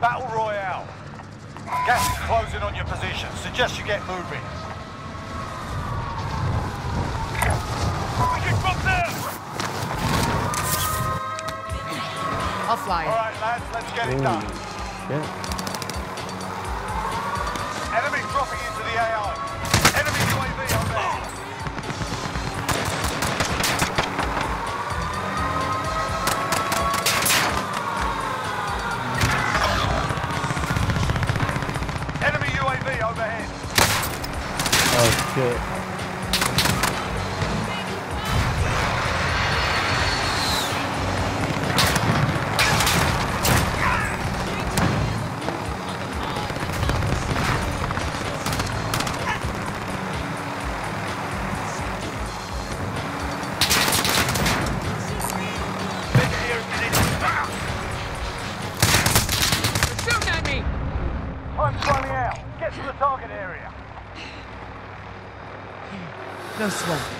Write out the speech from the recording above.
Battle Royale. Gas is closing on your position. Suggest you get moving. We can drop them! I'll fly. All right, lads, let's get Ooh. it done. Yeah. Overhead. Oh shit. Get to the target area. No sweat.